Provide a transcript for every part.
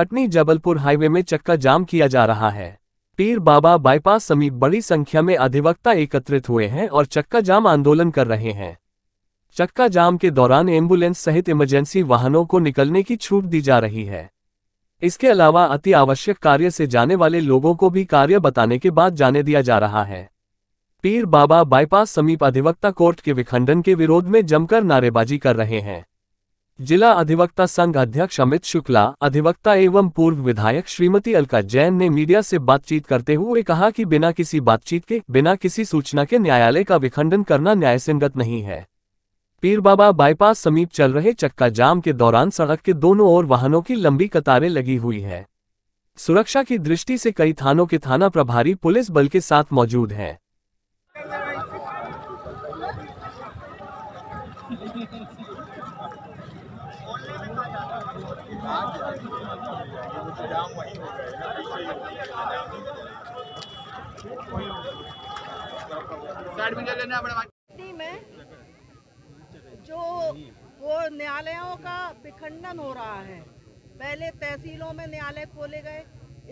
Katni Jabalpur highway में चक्का जाम किया जा रहा है। पीर बाबा बाईपास समीप बड़ी संख्या में अधिवक्ता एकत्रित हुए हैं और चक्का जाम आंदोलन कर रहे हैं। चक्का जाम के दौरान एंबुलेंस सहित इमरजेंसी वाहनों को निकलने की छूट दी जा रही है। इसके अलावा अति आवश्यक कार्य से जाने वाले लोगों को भी कार्य बताने के बाद जाने दिया जा रहा है। पीर बाबा बाईपास समीप अधिवक्ता कोर्ट के विखंडन के विरोध में जमकर नारेबाजी कर रहे हैं। जिला अधिवक्ता संघ अध्यक्ष अमित शुक्ला, अधिवक्ता एवं पूर्व विधायक श्रीमती अलका जैन ने मीडिया से बातचीत करते हुए कहा कि बिना किसी बातचीत के, बिना किसी सूचना के न्यायालय का विखंडन करना न्यायसंगत नहीं है। पीर बाबा बाईपास समीप चल रहे चक्का जाम के दौरान सड़क के दोनों ओर वाहनों की लंबी कतारें लगी हुई है। सुरक्षा की दृष्टि से कई थानों के थाना प्रभारी पुलिस बल के साथ मौजूद हैं। में जो वो न्यायालयों का विखंडन हो रहा है, पहले तहसीलों में न्यायालय खोले गए,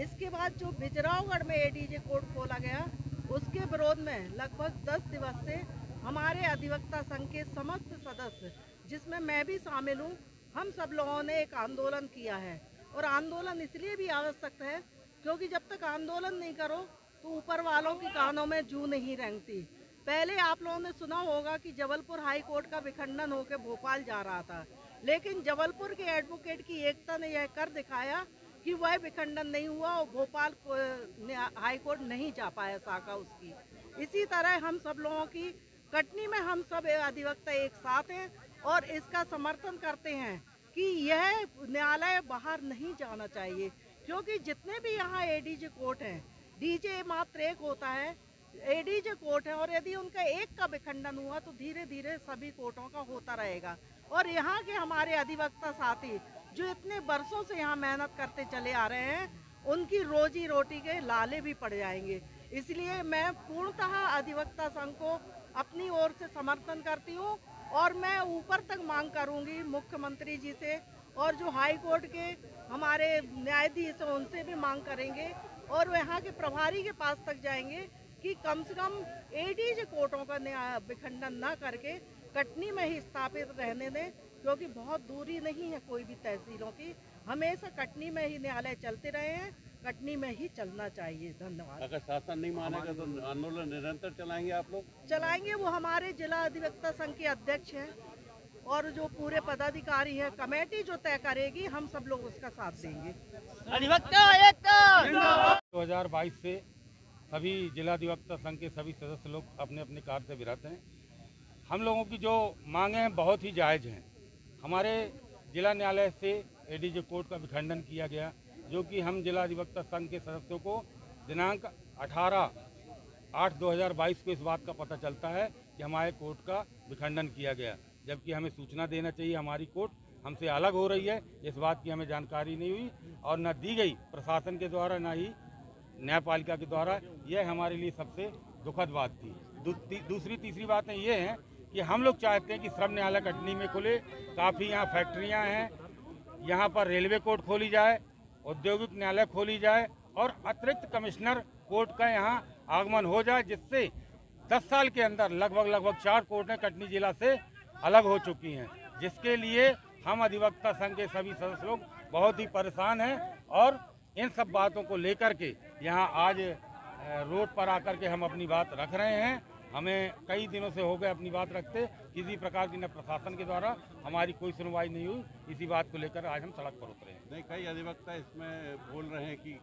इसके बाद जो बिजरावगढ़ में एडीजे कोर्ट खोला गया, उसके विरोध में लगभग 10 दिवस से हमारे अधिवक्ता संघ के समस्त सदस्य, जिसमें मैं भी शामिल हूँ, हम सब लोगों ने एक आंदोलन किया है। और आंदोलन इसलिए भी आवश्यक है, क्योंकि जब तक आंदोलन नहीं करो तो ऊपर वालों की कानों में जू नहीं रेंगती। पहले आप लोगों ने सुना होगा कि जबलपुर हाई कोर्ट का विखंडन होकर भोपाल जा रहा था, लेकिन जबलपुर के एडवोकेट की एकता ने यह कर दिखाया कि वह विखंडन नहीं हुआ और भोपाल हाई कोर्ट नहीं जा पाया शाखा उसकी। इसी तरह हम सब लोगों की कटनी में हम सब अधिवक्ता एक साथ हैं और इसका समर्थन करते हैं। कि यह न्यायालय बाहर नहीं जाना चाहिए, क्योंकि जितने भी यहाँ एडीजे कोर्ट हैं डीजे मात्र एक होता है एडीजे कोर्ट है, और यदि उनका एक का विखंडन हुआ तो धीरे धीरे सभी कोर्टों का होता रहेगा। और यहाँ के हमारे अधिवक्ता साथी, जो इतने बरसों से यहाँ मेहनत करते चले आ रहे हैं, उनकी रोजी रोटी के लाले भी पड़ जाएँगे। इसलिए मैं पूर्णतः अधिवक्ता संघ को अपनी ओर से समर्थन करती हूँ और मैं ऊपर तक मांग करूँगी मुख्यमंत्री जी से और जो हाई कोर्ट के हमारे न्यायाधीश हैं, उनसे भी मांग करेंगे और यहाँ के प्रभारी के पास तक जाएँगे कि कम से कम एडीजे कोर्टों का न्याय विखंडन न करके कटनी में ही स्थापित रहने दें। क्योंकि बहुत दूरी नहीं है कोई भी तहसीलों की। हमेशा कटनी में ही न्यायालय चलते रहे हैं कटनी में ही चलना चाहिए। धन्यवाद। अगर शासन नहीं मानेगा तो आंदोलन निरंतर चलाएँगे आप लोग? चलाएँगे वो हमारे जिला अधिवक्ता संघ के अध्यक्ष हैं और जो पूरे पदाधिकारी हैं कमेटी जो तय करेगी हम सब लोग उसका साथ देंगे। अधिवक्ता दो हज़ार बाईस से सभी जिला अधिवक्ता संघ के सभी सदस्य लोग अपने अपने कार्य से विरत हैं। हम लोगों की जो मांगे हैं बहुत ही जायज़ हैं। हमारे जिला न्यायालय से एडीजे कोर्ट का विखंडन किया गया, जो कि हम जिला अधिवक्ता संघ के सदस्यों को दिनांक 18 आठ 2022 को इस बात का पता चलता है कि हमारे कोर्ट का विखंडन किया गया। जबकि हमें सूचना देना चाहिए, हमारी कोर्ट हमसे अलग हो रही है, इस बात की हमें जानकारी नहीं हुई और न दी गई प्रशासन के द्वारा, न ही न्यायपालिका के द्वारा। यह हमारे लिए सबसे दुखद बात थी। दूसरी तीसरी बातें ये हैं कि हम लोग चाहते हैं कि श्रम न्यायालय कटनी में खुले। काफ़ी यहाँ फैक्ट्रियाँ हैं। यहाँ पर रेलवे कोर्ट खोली जाए, औद्योगिक न्यायालय खोली जाए और अतिरिक्त कमिश्नर कोर्ट का यहाँ आगमन हो जाए, जिससे 10 साल के अंदर लगभग लगभग चार कोर्टें कटनी जिला से अलग हो चुकी हैं, जिसके लिए हम अधिवक्ता संघ के सभी सदस्य लोग बहुत ही परेशान हैं और इन सब बातों को लेकर के यहाँ आज रोड पर आकर के हम अपनी बात रख रहे हैं। हमें कई दिनों से हो गए अपनी बात रखते किसी प्रकार की न प्रशासन के द्वारा हमारी कोई सुनवाई नहीं हुई इसी बात को लेकर आज हम सड़क पर उतरे हैं। नहीं कई अधिवक्ता इसमें बोल रहे हैं कि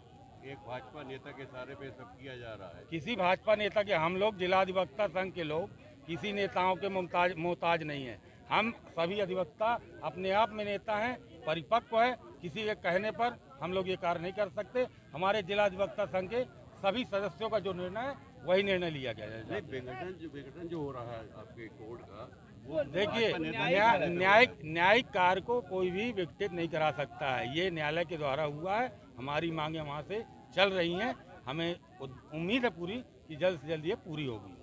एक भाजपा नेता के सारे पे सब किया जा रहा है। किसी भाजपा नेता के हम लोग जिला अधिवक्ता संघ के लोग किसी नेताओं के मुमताज़ मोहताज नहीं है। हम सभी अधिवक्ता अपने आप में नेता हैं परिपक्व है किसी के कहने पर हम लोग ये कार्य नहीं कर सकते। हमारे जिला अधिवक्ता संघ के सभी सदस्यों का जो निर्णय है वही निर्णय लिया गया है। विघटन जो विघटन जो हो रहा है आपके कोर्ट का देखिए न्यायिक न्यायिक कार्य को कोई भी विघटित नहीं करा सकता है। ये न्यायालय के द्वारा हुआ है। हमारी मांगे वहाँ से चल रही हैं। हमें उम्मीद है पूरी कि जल्द से जल्द ये पूरी होगी।